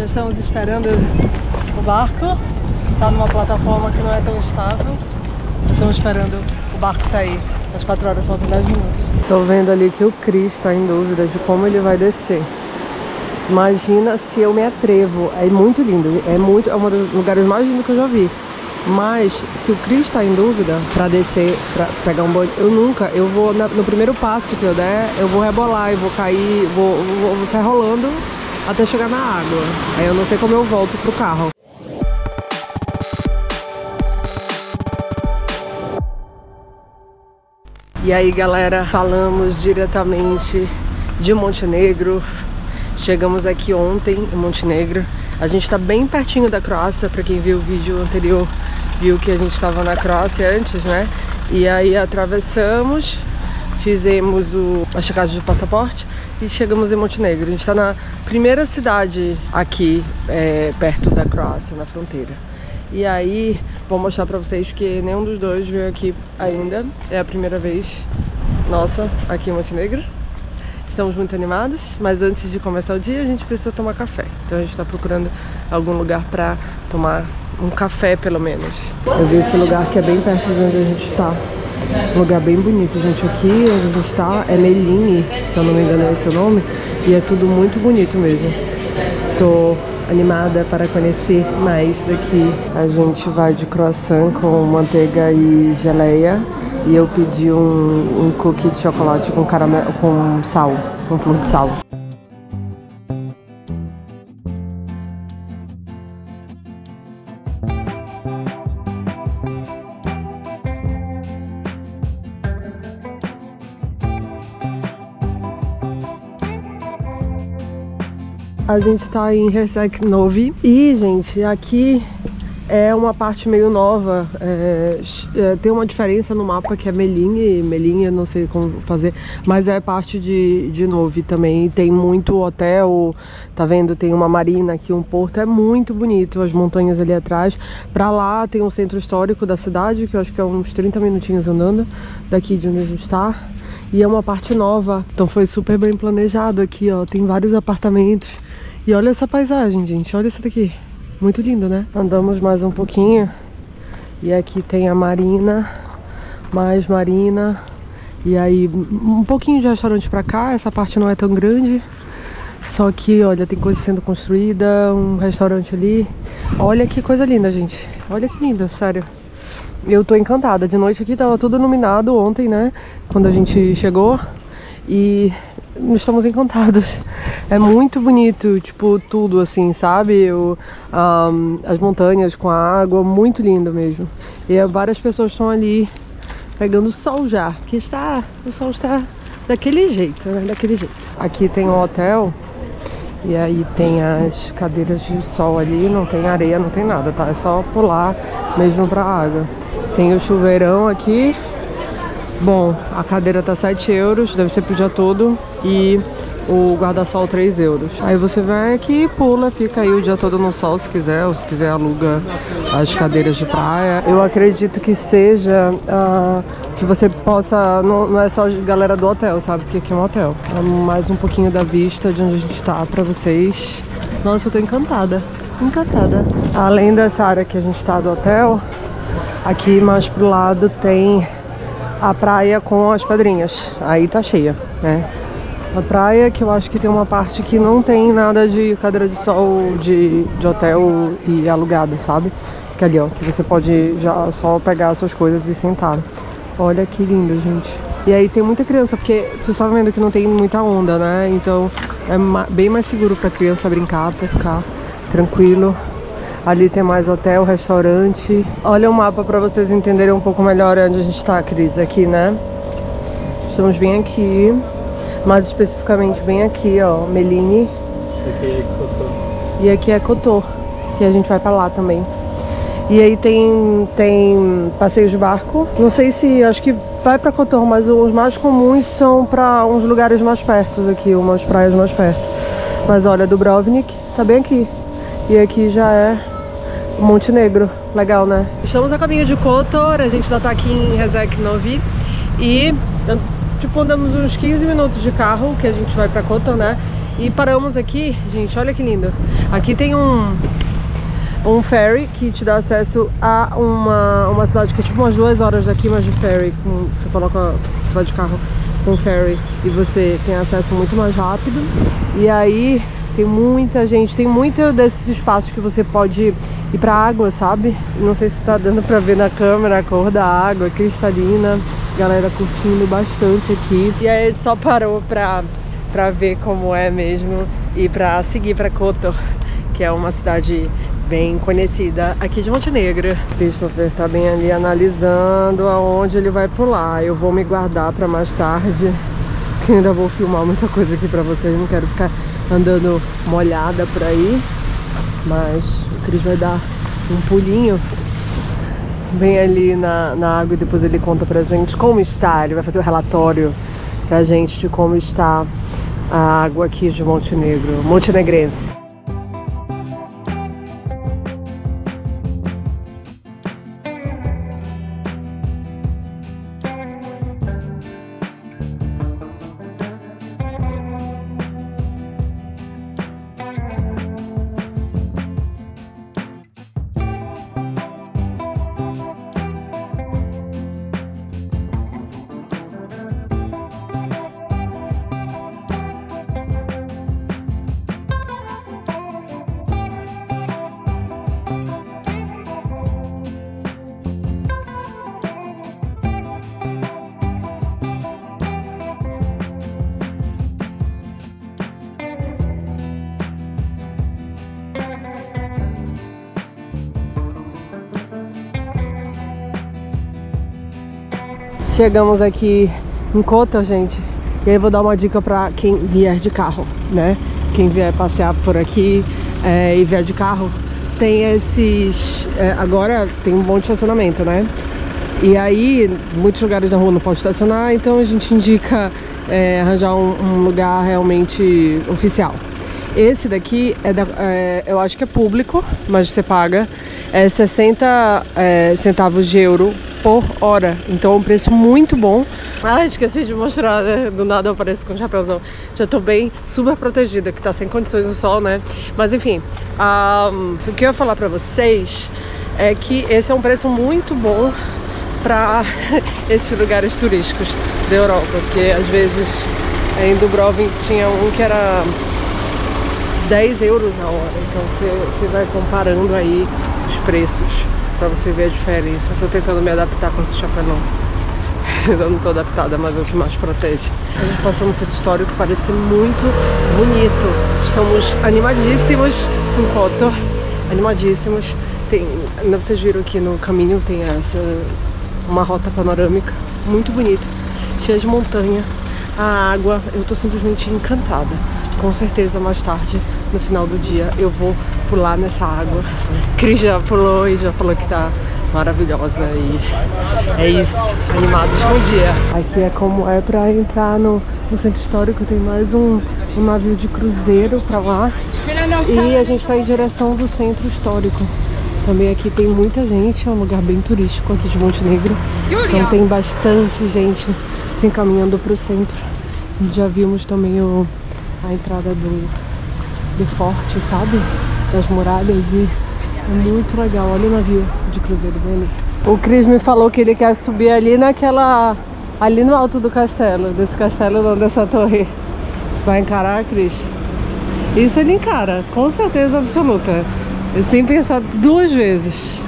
Já estamos esperando o barco. Está numa plataforma que não é tão estável. Estamos esperando o barco sair. Às 4 horas faltam 10 minutos. Estou vendo ali que o Cris está em dúvida de como ele vai descer. Imagina se eu me atrevo. É muito lindo. É muito, é um dos lugares mais lindos que eu já vi. Mas se o Cris está em dúvida para descer, para pegar um banho, eu nunca, eu vou na, no primeiro passo que eu der, eu vou rebolar, eu vou cair, vou, vou, vou sair rolando até chegar na água. Aí eu não sei como eu volto pro carro. E aí galera, falamos diretamente de Montenegro. Chegamos aqui ontem em Montenegro. A gente está bem pertinho da Croácia, para quem viu o vídeo anterior viu que a gente estava na Croácia antes, né? E aí atravessamos, fizemos o, a checagem de passaporte e chegamos em Montenegro. A gente está na primeira cidade aqui, é, perto da Croácia, na fronteira. E aí, vou mostrar pra vocês que nenhum dos dois veio aqui ainda. É a primeira vez nossa aqui em Montenegro. Estamos muito animados, mas antes de começar o dia a gente precisa tomar café. Então a gente está procurando algum lugar para tomar um café pelo menos. Eu vi esse lugar que é bem perto de onde a gente está. Lugar bem bonito, gente. Aqui onde a gente está é Meline, se eu não me engano é esse o nome. E é tudo muito bonito mesmo. Tô animada para conhecer mais daqui. A gente vai de croissant com manteiga e geleia. E eu pedi um, um cookie de chocolate com caramelo, com sal, com flor de sal. A gente tá em Resek Novi e, gente, aqui é uma parte meio nova. É, é, tem uma diferença no mapa que é Melinha, Melinha, não sei como fazer, mas é parte de, de Novi também. Tem muito hotel, tá vendo? Tem uma marina aqui, um porto, é muito bonito. As montanhas ali atrás. Pra lá tem um centro histórico da cidade, que eu acho que é uns 30 minutinhos andando daqui de onde a gente tá. E é uma parte nova, então foi super bem planejado aqui, ó. Tem vários apartamentos. E olha essa paisagem, gente. Olha isso daqui. Muito lindo, né? Andamos mais um pouquinho. E aqui tem a marina. Mais marina. E aí, um pouquinho de restaurante pra cá. Essa parte não é tão grande. Só que, olha, tem coisa sendo construída. Um restaurante ali. Olha que coisa linda, gente. Olha que linda, sério. Eu tô encantada. De noite aqui tava tudo iluminado ontem, né? Quando a gente chegou. E estamos encantados. É muito bonito, tipo, tudo assim, sabe? O, um, as montanhas com a água, muito lindo mesmo. E várias pessoas estão ali pegando sol já, que está, o sol está daquele jeito, né? Daquele jeito. Aqui tem um hotel e aí tem as cadeiras de sol ali, não tem areia, não tem nada, tá? É só pular mesmo pra água. Tem o chuveirão aqui Bom, a cadeira tá 7 euros, deve ser pro dia todo. E o guarda-sol 3 euros. Aí você vem aqui, pula, fica aí o dia todo no sol se quiser, ou se quiser aluga as cadeiras de praia. Eu acredito que seja uh, que você possa, não, não, é só galera do hotel, sabe? Porque aqui é um hotel. É mais um pouquinho da vista de onde a gente tá pra vocês. Nossa, eu tô encantada, encantada. Além dessa área que a gente tá do hotel, aqui mais pro lado tem a praia com as pedrinhas. Aí tá cheia, né? A praia que eu acho que tem uma parte que não tem nada de cadeira de sol de, de hotel e alugada, sabe? Que ali, ó, que você pode já só pegar as suas coisas e sentar. Olha que lindo, gente. E aí tem muita criança, porque você está vendo que não tem muita onda, né? Então é bem mais seguro pra criança brincar, pra ficar tranquilo. Ali tem mais hotel, restaurante. Olha o mapa para vocês entenderem um pouco melhor onde a gente está, Cris. Aqui, né? Estamos bem aqui. Mais especificamente bem aqui, ó. Meline. Aqui é Cotô. E aqui é Cotô. Que a gente vai para lá também. E aí tem, tem passeios de barco. Não sei se, acho que vai para Kotor, mas os mais comuns são para uns lugares mais perto aqui, umas praias mais perto. Mas olha, Dubrovnik tá bem aqui. E aqui já é Montenegro. Legal, né? Estamos a caminho de Kotor, a gente ainda tá aqui em Rezek Novi. E, tipo, andamos uns 15 minutos de carro, que a gente vai pra Kotor, né? E paramos aqui, gente, olha que lindo. Aqui tem um, um ferry que te dá acesso a uma, uma cidade que é tipo umas duas horas daqui, mas de ferry. Com, você coloca, você vai de carro com ferry e você tem acesso muito mais rápido. E aí tem muita gente, tem muito desses espaços que você pode ir pra água, sabe? Não sei se tá dando pra ver na câmera a cor da água, cristalina. Galera curtindo bastante aqui. E aí a gente só parou pra, pra ver como é mesmo e pra seguir pra Kotor, que é uma cidade bem conhecida aqui de Montenegro. Christopher tá bem ali analisando aonde ele vai pular. Eu vou me guardar pra mais tarde, que ainda vou filmar muita coisa aqui pra vocês. Não quero ficar andando molhada por aí. Mas o Cris vai dar um pulinho bem ali na, na água e depois ele conta pra gente como está. Ele vai fazer o um relatório pra gente de como está a água aqui de Montenegro, montenegrense. Chegamos aqui em Kotor, gente. E aí vou dar uma dica pra quem vier de carro, né? Quem vier passear por aqui é, e vier de carro, tem esses... É, agora tem um bom estacionamento, né? E aí, muitos lugares da rua não pode estacionar, então a gente indica é, arranjar um, um, lugar realmente oficial. Esse daqui, é, da, é, eu acho que é público, mas você paga é 60 é, centavos de euro por hora. Então é um preço muito bom. Ah, esqueci de mostrar, né? Do nada eu apareço com um chapéuzão. Já tô bem super protegida, que tá sem condições no sol, né? Mas enfim, um, o que eu ia falar pra vocês é que esse é um preço muito bom para esses lugares turísticos da Europa, porque às vezes em Dubrovnik tinha um que era 10 euros a hora, então você, você vai comparando aí os preços pra você ver a diferença. Tô tentando me adaptar com esse chapelão. Eu não tô adaptada, mas é o que mais protege. A gente passou no centro histórico, parece muito bonito. Estamos animadíssimos em Kotor. Animadíssimos. Tem, vocês viram aqui no caminho tem essa uma rota panorâmica muito bonita, cheia de montanha. A água, eu tô simplesmente encantada. Com certeza mais tarde, no final do dia, eu vou pular nessa água. Cris já pulou e já falou que tá maravilhosa e é isso, animados com o dia. Aqui é como é pra entrar no, no centro histórico, tem mais um, um navio de cruzeiro pra lá e a gente tá em direção do centro histórico. Também aqui tem muita gente, é um lugar bem turístico aqui de Montenegro. Então tem bastante gente se encaminhando para o centro. Já vimos também o, a entrada do, do forte, sabe? Das muralhas e é muito legal. Olha o navio de cruzeiro bonito. O Cris me falou que ele quer subir ali naquela... Ali no alto do castelo, desse castelo não, dessa torre. Vai encarar, Cris? Isso ele encara, com certeza absoluta sem pensar duas vezes.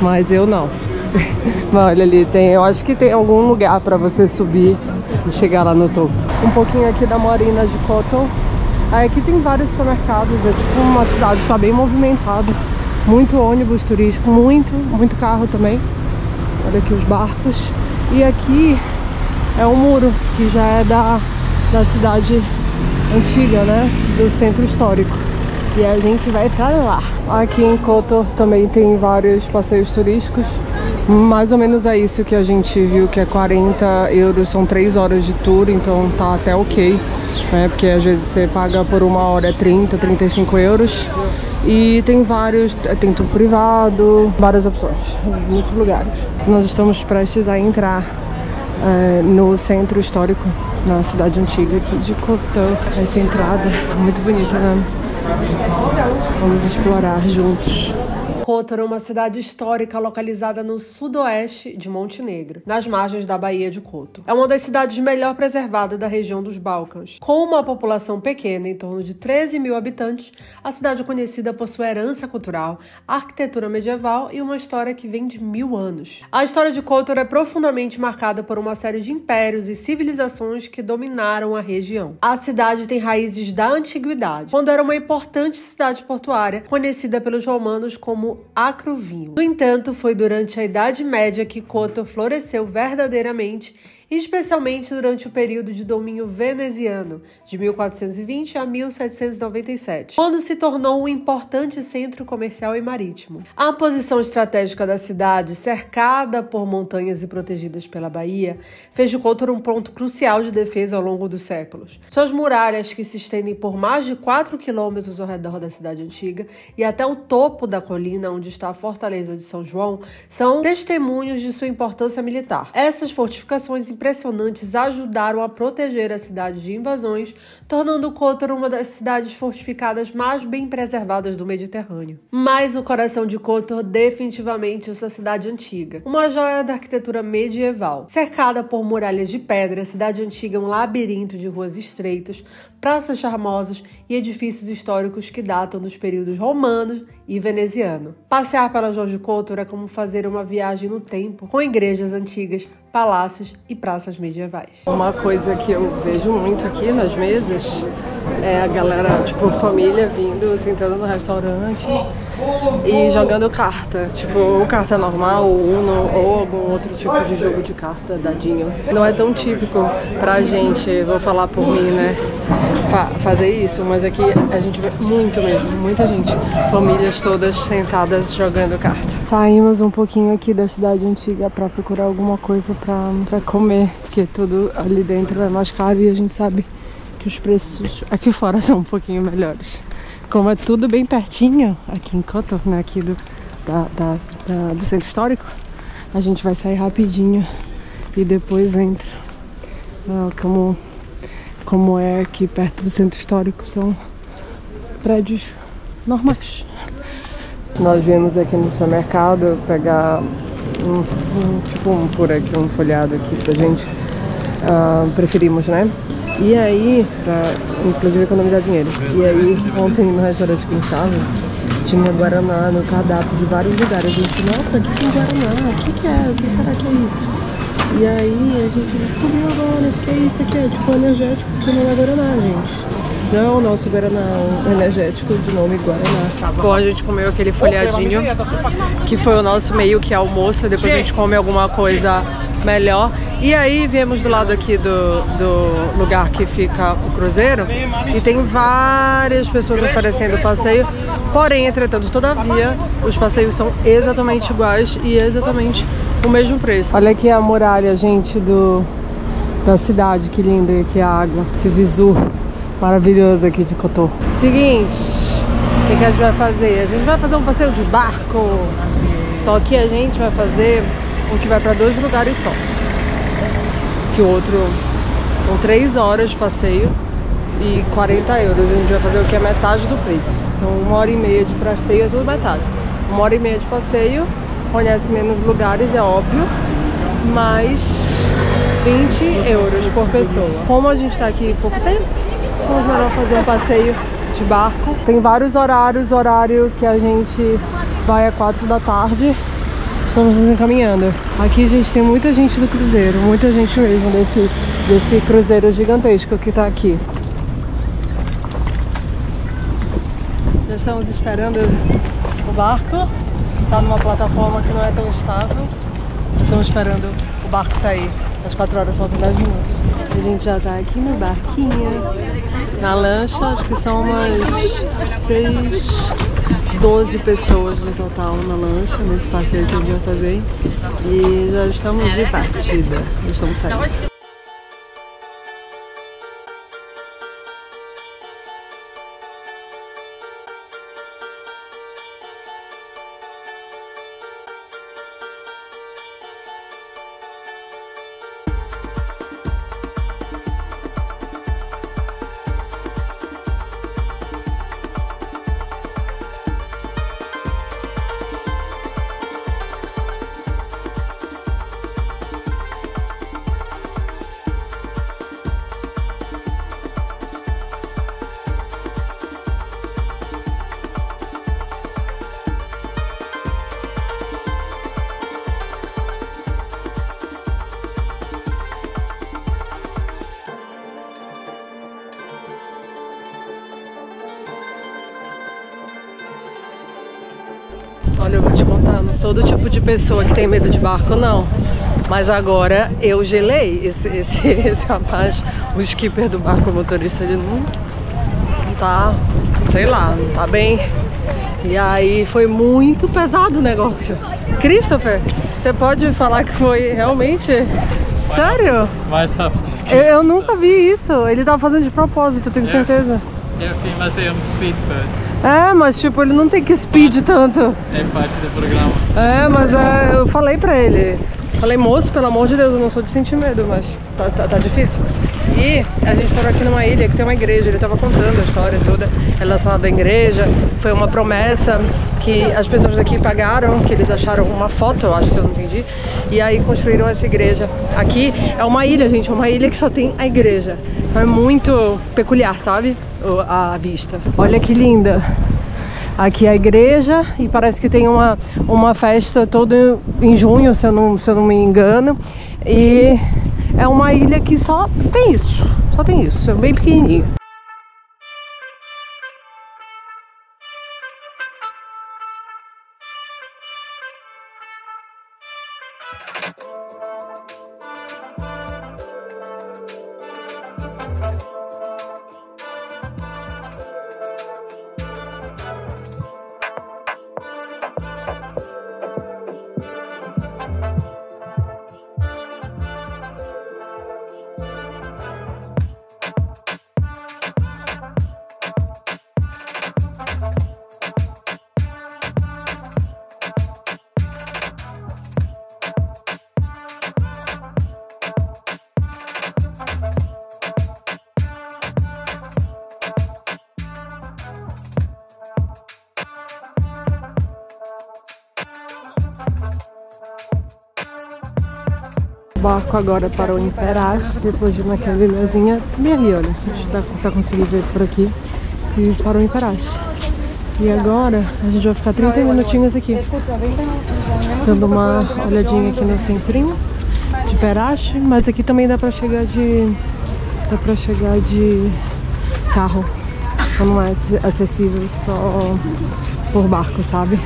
Mas eu não. Mas olha ali, tem, eu acho que tem algum lugar para você subir e chegar lá no topo. Um pouquinho aqui da Marina de Cotton. Aqui tem vários supermercados, é tipo uma cidade, está bem movimentada. Muito ônibus turístico, muito, muito carro também. Olha aqui os barcos. E aqui é um muro que já é da, da cidade antiga, né? Do centro histórico e a gente vai pra lá. Aqui em Kotor também tem vários passeios turísticos. Mais ou menos é isso que a gente viu, que é 40 euros, são 3 horas de tour, então tá até ok. Né? Porque às vezes você paga por uma hora é 30, 35 euros. E tem vários, tem tour privado, várias opções, muitos lugares. Nós estamos prestes a entrar é, no centro histórico na cidade antiga aqui de Cotão. Essa entrada é muito bonita, né? Vamos explorar juntos. Kotor é uma cidade histórica localizada no sudoeste de Montenegro, nas margens da Baía de Kotor. É uma das cidades melhor preservadas da região dos Balcãs. Com uma população pequena, em torno de 13 mil habitantes, a cidade é conhecida por sua herança cultural, arquitetura medieval e uma história que vem de mil anos. A história de Kotor é profundamente marcada por uma série de impérios e civilizações que dominaram a região. A cidade tem raízes da antiguidade, quando era uma importante cidade portuária, conhecida pelos romanos como Acrovinho. No entanto, foi durante a Idade Média que Kotor floresceu verdadeiramente especialmente durante o período de domínio veneziano, de 1420 a 1797, quando se tornou um importante centro comercial e marítimo. A posição estratégica da cidade, cercada por montanhas e protegidas pela Bahia, fez de Kotor um ponto crucial de defesa ao longo dos séculos. Suas muralhas, que se estendem por mais de 4 quilômetros ao redor da cidade antiga e até o topo da colina onde está a fortaleza de São João, são testemunhos de sua importância militar. Essas fortificações impressionantes ajudaram a proteger a cidade de invasões, tornando Kotor uma das cidades fortificadas mais bem preservadas do Mediterrâneo. Mas o coração de Kotor definitivamente é sua cidade antiga, uma joia da arquitetura medieval. Cercada por muralhas de pedra, a cidade antiga é um labirinto de ruas estreitas, praças charmosas e edifícios históricos que datam dos períodos romanos e veneziano. Passear pela Jorge Couto é como fazer uma viagem no tempo, com igrejas antigas, palácios e praças medievais. Uma coisa que eu vejo muito aqui nas mesas é a galera, tipo, família vindo, sentando no restaurante e jogando carta, tipo, ou carta normal, ou Uno, ou algum outro tipo de jogo de carta, dadinho. Não é tão típico pra gente, vou falar por mim, né, fa fazer isso, mas aqui a gente vê muito mesmo, muita gente, famílias todas sentadas jogando carta. Saímos um pouquinho aqui da cidade antiga pra procurar alguma coisa pra comer, porque tudo ali dentro é mais caro e a gente sabe que os preços aqui fora são um pouquinho melhores. Como é tudo bem pertinho aqui em Kotor, né, aqui do, da, da, da, do centro histórico, a gente vai sair rapidinho e depois entra. Ah, como, como é aqui perto do centro histórico, são prédios normais. Nós viemos aqui no supermercado pegar um, um tipo um por aqui, um folhado aqui pra gente. Uh, preferimos, né? E aí, pra inclusive economizar dinheiro. E aí, ontem no restaurante que gente estava, tinha Guaraná no cardápio de vários lugares. A gente, nossa, aqui tem Guaraná, o que, que é? O que será que é isso? E aí a gente descobriu agora que é isso aqui, é tipo energético que não é Guaraná, gente. Não é o nosso Guaraná energético de nome Guaraná. Bom, a gente comeu aquele folhadinho, que foi o nosso meio que almoço, depois a gente come alguma coisa melhor. E aí viemos do lado aqui do, do lugar que fica o cruzeiro e tem várias pessoas oferecendo passeio, porém, entretanto, todavia, os passeios são exatamente iguais e exatamente o mesmo preço. Olha aqui a muralha, gente, do, da cidade, que linda aqui a água, esse visu maravilhoso aqui de Cotô. Seguinte, o que, que a gente vai fazer? A gente vai fazer um passeio de barco, só que a gente vai fazer um que vai para dois lugares só que o outro são 3 horas de passeio e 40 euros. A gente vai fazer o que é metade do preço. São uma hora e meia de passeio, é tudo metade. Uma hora e meia de passeio, conhece menos lugares, é óbvio, mas 20 euros por pessoa. Como a gente está aqui pouco tempo, melhor fazer um passeio de barco. Tem vários horários, horário que a gente vai às 4 da tarde estamos nos encaminhando. Aqui, gente, tem muita gente do cruzeiro, muita gente mesmo desse, desse cruzeiro gigantesco que tá aqui. Já estamos esperando o barco, está numa plataforma que não é tão estável. Estamos esperando o barco sair. Às 4 horas faltam 10 minutos. A gente já tá aqui na barquinha, na lancha, acho que são umas 6 12 pessoas no total na lancha, nesse passeio que a gente vai fazer. E já estamos de partida, já estamos saindo. Olha, eu vou te contar, eu não sou do tipo de pessoa que tem medo de barco, não. Mas agora eu gelei esse, esse, esse rapaz, o skipper do barco, o motorista, ele não, não tá, sei lá, não tá bem. E aí foi muito pesado o negócio. Christopher, você pode falar que foi realmente sério? Mais rápido. Eu, eu nunca vi isso. Ele tava fazendo de propósito, eu tenho É. certeza. Eu fiz, mas é um speedbird. É, mas tipo, ele não tem que speed tanto. É parte do programa. É, mas é, eu falei pra ele. Falei, moço, pelo amor de Deus, eu não sou de sentir medo, mas tá, tá, tá difícil. A gente parou aqui numa ilha que tem uma igreja, ele tava contando a história toda relacionada da igreja. Foi uma promessa que as pessoas daqui pagaram, que eles acharam uma foto, eu acho, se eu não entendi. E aí construíram essa igreja. Aqui é uma ilha, gente, é uma ilha que só tem a igreja. Então é muito peculiar, sabe? A vista. Olha que linda. Aqui é a igreja e parece que tem uma, uma festa todo em junho, se eu, não, se eu não me engano. E é uma ilha que só tem isso, só tem isso, é bem pequenininho. Barco agora parou em Perás, depois de naquela ilhazinha. Bem ali, olha, a gente tá, tá conseguindo ver por aqui. E parou em Perás. E agora a gente vai ficar 30 minutinhos aqui. Dando uma olhadinha aqui no centrinho de Perás, mas aqui também dá pra chegar de. dá pra chegar de carro. Então não é ac- acessível só por barco, sabe?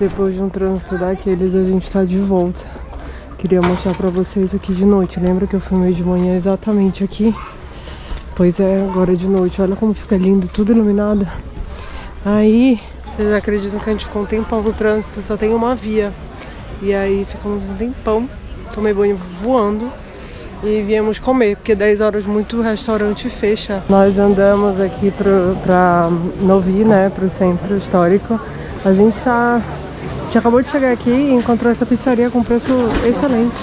Depois de um trânsito daqueles, a gente tá de volta. Queria mostrar pra vocês aqui de noite. Lembra que eu filmei de manhã exatamente aqui? Pois é, agora de noite. Olha como fica lindo, tudo iluminado. Aí, vocês acreditam que a gente ficou um tempão no trânsito, só tem uma via. E aí ficamos um tempão. Tomei banho voando e viemos comer, porque 10 horas muito o restaurante fecha. Nós andamos aqui pro, pra Novi, né, pro centro histórico. A gente tá. Gente acabou de chegar aqui e encontrou essa pizzaria com preço excelente.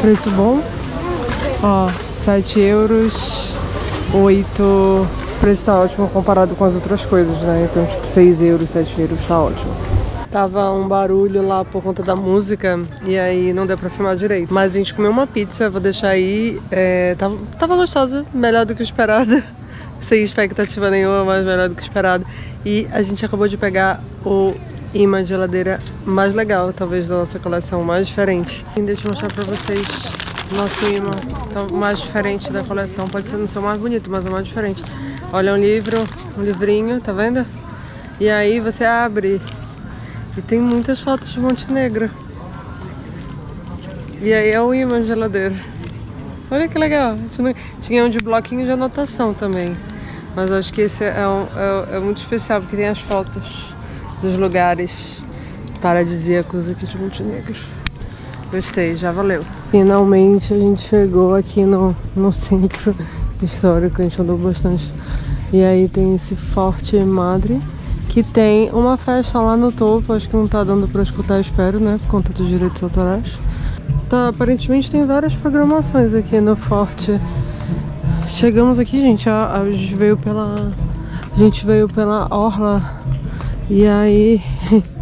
Preço bom. Ó, 7 euros, 8. O preço tá ótimo comparado com as outras coisas, né? Então, tipo, 6 euros, 7 euros tá ótimo. Tava um barulho lá por conta da música e aí não deu pra filmar direito. Mas a gente comeu uma pizza, vou deixar aí. É, tava, tava gostosa, melhor do que o esperado. Sem expectativa nenhuma, mas melhor do que o esperado. E a gente acabou de pegar o imã de geladeira mais legal, talvez da nossa coleção, mais diferente. E deixa eu mostrar pra vocês nosso imã então, mais diferente da coleção. Pode ser não ser o mais bonito, mas é o mais diferente. Olha um livro, um livrinho, tá vendo? E aí você abre e tem muitas fotos de Montenegro. E aí é o imã geladeira. Olha que legal. Tinha um de bloquinho de anotação também. Mas acho que esse é, um, é, é muito especial porque tem as fotos dos lugares paradisíacos aqui de Montenegro. Gostei, já valeu. Finalmente a gente chegou aqui no, no centro histórico, a gente andou bastante. E aí tem esse Forte Madre, que tem uma festa lá no topo, acho que não tá dando pra escutar, espero, né, por conta dos direitos autorais. Tá, aparentemente tem várias programações aqui no Forte. Chegamos aqui, gente, a, a gente veio pela... A gente veio pela Orla e aí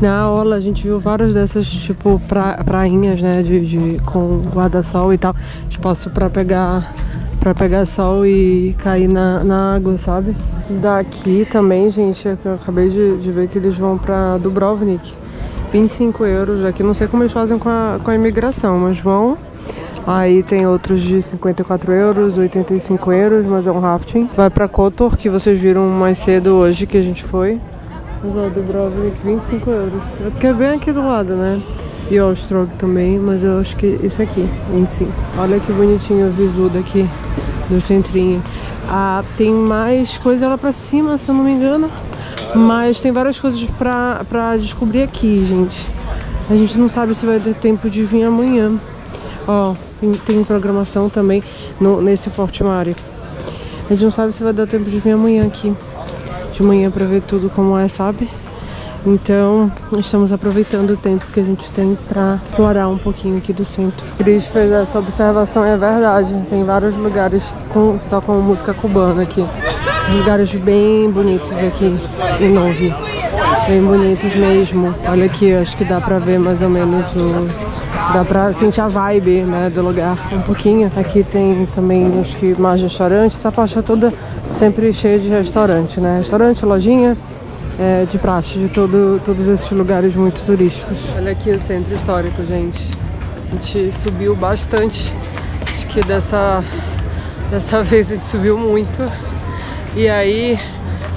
Na aula a gente viu várias dessas, tipo, pra, prainhas, né, de, de com guarda-sol e tal, espaço pra pegar, pra pegar sol e cair na, na água, sabe? Daqui também, gente, é eu acabei de, de ver que eles vão pra Dubrovnik, 25 euros, aqui não sei como eles fazem com a, com a imigração, mas vão... Aí tem outros de 54 euros, 85 euros, mas é um rafting. Vai pra Kotor, que vocês viram mais cedo hoje que a gente foi. Mas ó, Dubrovnik 25 euros. É porque é bem aqui do lado, né? E Ostrog também, mas eu acho que esse aqui em si. Olha que bonitinho o visu daqui do centrinho. Ah, tem mais coisa lá pra cima, se eu não me engano. Mas tem várias coisas pra, pra descobrir aqui, gente. A gente não sabe se vai ter tempo de vir amanhã. Ó, tem, tem programação também no, nesse Forte Mare. A gente não sabe se vai dar tempo de vir amanhã aqui de manhã para ver tudo como é, sabe? Então, estamos aproveitando o tempo que a gente tem para explorar um pouquinho aqui do centro. Cris fez essa observação, é verdade. Tem vários lugares com, tocam música cubana aqui. Lugares bem bonitos aqui em Novi. Bem bonitos mesmo. Olha aqui, acho que dá pra ver mais ou menos o, Dá pra sentir a vibe, né, do lugar um pouquinho. Aqui tem também, acho que mais restaurantes. Essa parte é toda sempre cheia de restaurante, né? Restaurante, lojinha, é, de praxe, de todo, todos esses lugares muito turísticos. Olha aqui o centro histórico, gente. A gente subiu bastante. Acho que dessa, dessa vez a gente subiu muito. E aí,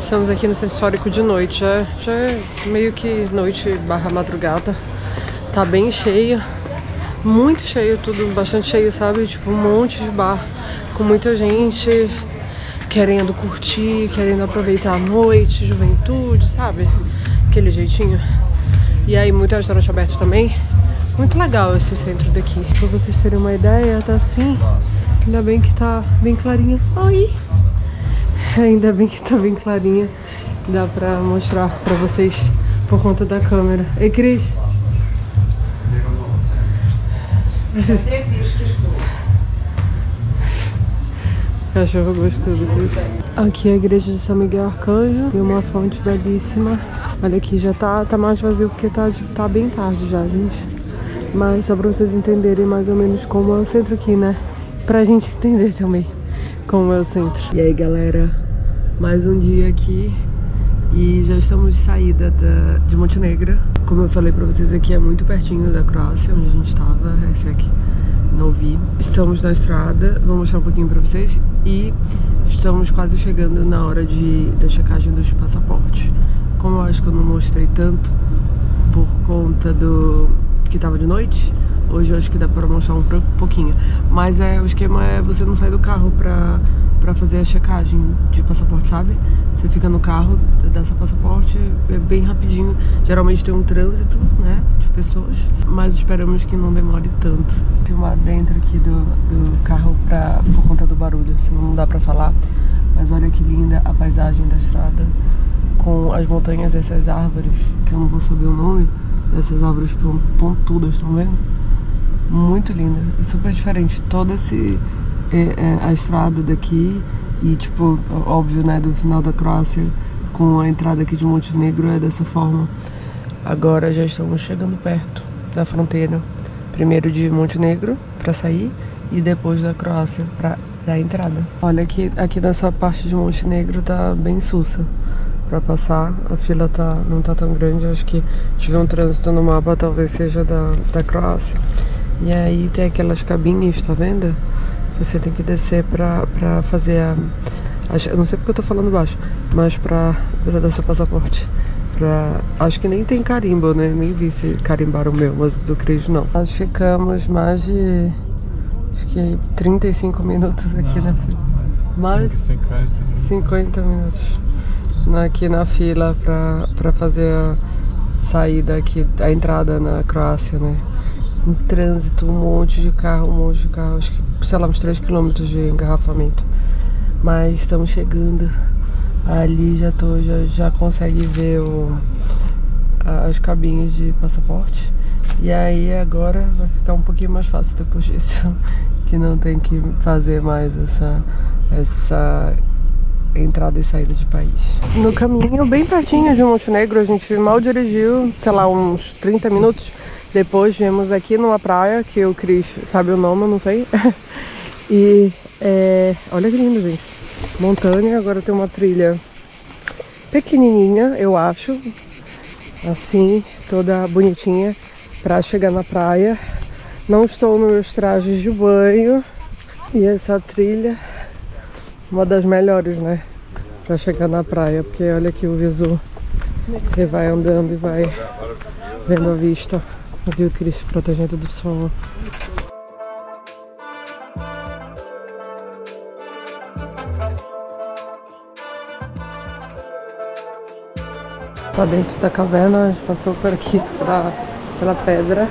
estamos aqui no centro histórico de noite. Já, já é meio que noite barra madrugada. Tá bem cheio muito cheio, tudo bastante cheio, sabe? Tipo, um monte de bar com muita gente querendo curtir, querendo aproveitar a noite, juventude, sabe? Aquele jeitinho. E aí, muito restaurante aberto também. Muito legal esse centro daqui. Pra vocês terem uma ideia, tá assim. Ainda bem que tá bem clarinha. Oi! Ainda bem que tá bem clarinha. Dá pra mostrar pra vocês por conta da câmera. Ei, Cris! Cachorro gostoso disso. Aqui é a igreja de São Miguel Arcanjo e uma fonte belíssima. Olha aqui, já tá, tá mais vazio porque tá, tá bem tarde já, gente. Mas só pra vocês entenderem mais ou menos como é o centro aqui, né? Pra gente entender também como é o centro. E aí, galera, mais um dia aqui e já estamos de saída da, de Montenegro. Como eu falei pra vocês aqui, é muito pertinho da Croácia, onde a gente estava, Resek Novi. Estamos na estrada, vou mostrar um pouquinho pra vocês. E estamos quase chegando na hora de, da checagem dos passaportes. Como eu acho que eu não mostrei tanto, por conta do que tava de noite, hoje eu acho que dá pra mostrar um pouquinho. Mas é, o esquema é você não sair do carro pra pra fazer a checagem de passaporte, sabe? Você fica no carro, dá seu passaporte, é bem rapidinho. Geralmente tem um trânsito, né, de pessoas, mas esperamos que não demore tanto. Filmar dentro aqui do, do carro pra, por conta do barulho, senão não dá pra falar. Mas olha que linda a paisagem da estrada, com as montanhas e essas árvores, que eu não vou saber o nome, dessas árvores pontudas, estão vendo? Muito linda, super diferente. Todo esse a estrada daqui e, tipo, óbvio, né, do final da Croácia com a entrada aqui de Montenegro é dessa forma. Agora já estamos chegando perto da fronteira. Primeiro de Montenegro para sair e depois da Croácia para dar entrada. Olha aqui, aqui nessa parte de Montenegro tá bem sussa para passar. A fila tá, não tá tão grande, acho que tiver um trânsito no mapa talvez seja da, da Croácia. E aí tem aquelas cabines, tá vendo? Você tem que descer pra, pra fazer a, a. Eu não sei porque eu tô falando baixo, mas pra, pra dar seu passaporte. pra... Acho que nem tem carimbo, né? Nem vi se carimbaram o meu, mas do Cris não. Nós ficamos mais de... Acho que 35 minutos aqui na fila. Mais? 50. 50 minutos aqui na fila pra, pra fazer a saída aqui, a entrada na Croácia, né? Em trânsito, um monte de carro, um monte de carro, acho que, sei lá, uns 3 km de engarrafamento. Mas estamos chegando. Ali já tô, já, já consegue ver o, as cabines de passaporte. E aí agora vai ficar um pouquinho mais fácil depois disso. Que não tem que fazer mais essa, essa entrada e saída de país. No caminho, bem pertinho de Montenegro, a gente mal dirigiu, sei lá, uns 30 minutos. Depois viemos aqui numa praia, que o Cris sabe o nome, eu não sei. e é... olha que lindo, gente. Montanha, agora tem uma trilha pequenininha, eu acho. Assim, toda bonitinha, pra chegar na praia. Não estou nos meus trajes de banho. E essa trilha uma das melhores, né? Pra chegar na praia, porque olha aqui o visu. Você vai andando e vai vendo a vista. Aqui o Cris protegendo do sol. Tá dentro da caverna, a gente passou por aqui pra, pela pedra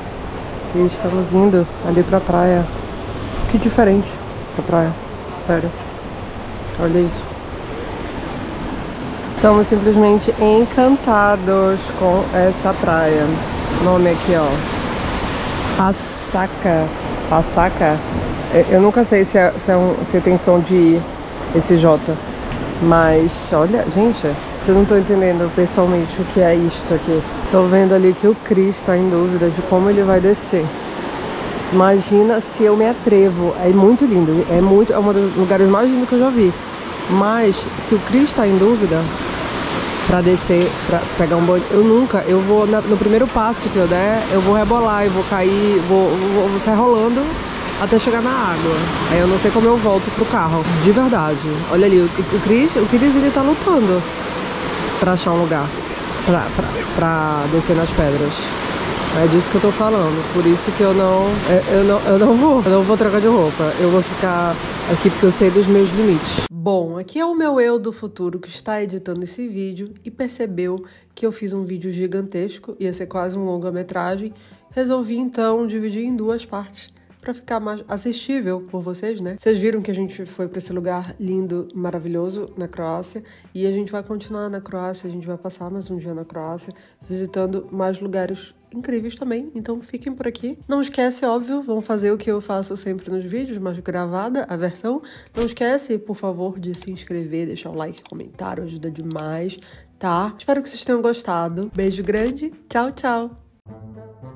e estamos indo ali pra praia. Que diferente pra praia, sério. Olha isso. Estamos simplesmente encantados com essa praia. Nome aqui, ó. Passaca. Passaca. Eu nunca sei se, é, se, é um, se tem som de esse J. Mas, olha, gente, vocês não estão entendendo pessoalmente o que é isto aqui. Tô vendo ali que o Cris está em dúvida de como ele vai descer. Imagina se eu me atrevo. É muito lindo. É muito. É um dos lugares mais lindos que eu já vi. Mas se o Cris está em dúvida para descer, para pegar um banho, eu nunca. Eu vou na, no primeiro passo que eu der, eu vou rebolar e vou cair, vou, vou, vou sair rolando até chegar na água. Aí eu não sei como eu volto pro carro. De verdade. Olha ali, o, o Cris, o Cris ele tá lutando para achar um lugar pra, pra, pra descer nas pedras. É disso que eu tô falando. Por isso que eu não, é, eu não, eu não vou, eu não vou trocar de roupa. Eu vou ficar aqui porque eu sei dos meus limites. Bom, aqui é o meu eu do futuro que está editando esse vídeo e percebeu que eu fiz um vídeo gigantesco, ia ser quase um longa-metragem. Resolvi então dividir em duas partes para ficar mais assistível por vocês, né? Vocês viram que a gente foi para esse lugar lindo, maravilhoso na Croácia e a gente vai continuar na Croácia, a gente vai passar mais um dia na Croácia, visitando mais lugares incríveis também. Então fiquem por aqui. Não esquece, óbvio, vão fazer o que eu faço sempre nos vídeos, mas gravada a versão. Não esquece, por favor, de se inscrever, deixar o like, comentário, ajuda demais, tá? Espero que vocês tenham gostado. Beijo grande, tchau, tchau!